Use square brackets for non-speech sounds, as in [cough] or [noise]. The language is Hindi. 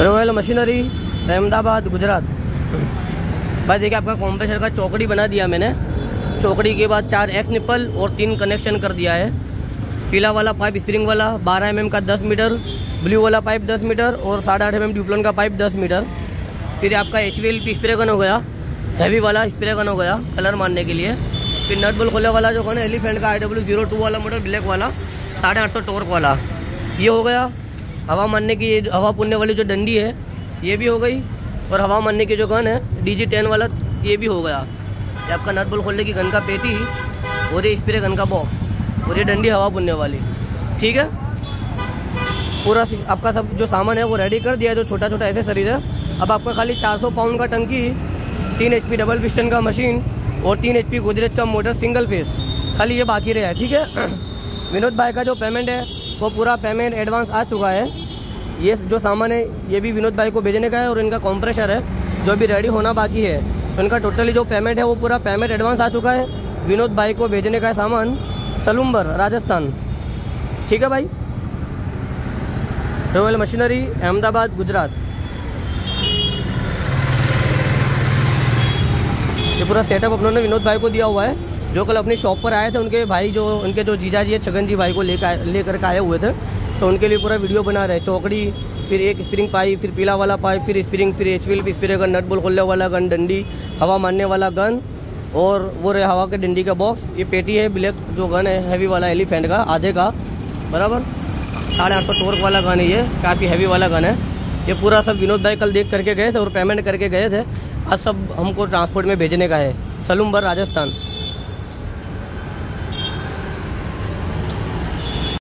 Royal machinery, Ahmedabad, Gujarat. भाई देखिए, आपका कॉम्प्रेसर का चौकड़ी बना दिया मैंने। चौकड़ी के बाद चार एक्स निपल और तीन कनेक्शन कर दिया है। पीला वाला पाइप स्प्रिंग वाला 12 एम mm का 10 मीटर ब्लू वाला पाइप 10 मीटर और साढ़े आठ एम ड्यूप्लन का पाइप 10 मीटर। फिर आपका एच वी स्प्रे गन हो गया। हैवी वाला स्प्रे गन हो गया कलर मारने के लिए। फिर नट बोल खोले वाला जो कौन है एलिफेंट का आई डब्ल्यू ज़ीरो टू वाला मॉडल ब्लैक वाला, साढ़े आठ सौ टोर्क वाला। ये हो गया। हवा मारने की, हवा पुनने वाली जो डंडी है, ये भी हो गई। और हवा मारने की जो गन है डी जी टेन वाला, ये भी हो गया। ये आपका नट बोल खोलने की गन का पेटी और ये स्प्रे गन का बॉक्स और ये डंडी हवा पुनने वाली। ठीक है? पूरा आपका सब जो सामान है, वो रेडी कर दिया है, जो छोटा छोटा ऐसे शरीर है। अब आपका खाली 400 पाउंड का टंकी, तीन एच डबल पिस्टन का मशीन और तीन एच गोदरेज का मोटर सिंगल फेस खाली ये बाकी रहा है, ठीक है? [clears throat] विनोद भाई का जो पेमेंट है वो पूरा पेमेंट एडवांस आ चुका है। ये जो सामान है, ये भी विनोद भाई को भेजने का है और इनका कॉम्प्रेशर है, जो भी रेडी होना बाकी है। तो इनका टोटली जो पेमेंट है, वो पूरा पेमेंट एडवांस आ चुका है। विनोद भाई को भेजने का सामान, सलूम्बर, राजस्थान। ठीक है भाई? रॉयल मशीनरी अहमदाबाद गुजरात ये पूरा सेटअप अपनों ने विनोद भाई को दिया हुआ है। जो कल अपनी शॉप पर आए थे, उनके भाई जो, उनके जो जीजा जी है, छगन जी भाई को लेकर लेकर के आए हुए थे। तो उनके लिए पूरा वीडियो बना रहे चौकड़ी, फिर एक स्प्रिंग पाइप फिर पीला वाला पाइप फिर स्प्रिंग फिर H wheel spray gun nut bolt खोलने वाला गन डंडी, हवा मारने वाला गन और वो रहे हवा के डंडी का बॉक्स ये पेटी है ब्लैक जो गन है हैवी वाला एलिफेंट का, आधे का, बराबर? साढ़े आठ सौ टोर्क वाला गन है ये, काफ़ी हैवी वाला गन है। ये पूरा सब विनोद भाई कल देख करके गए थे और पेमेंट करके गए थे। आज सब हमको ट्रांसपोर्ट में भेजने का है। सलूम्बर राजस्थान।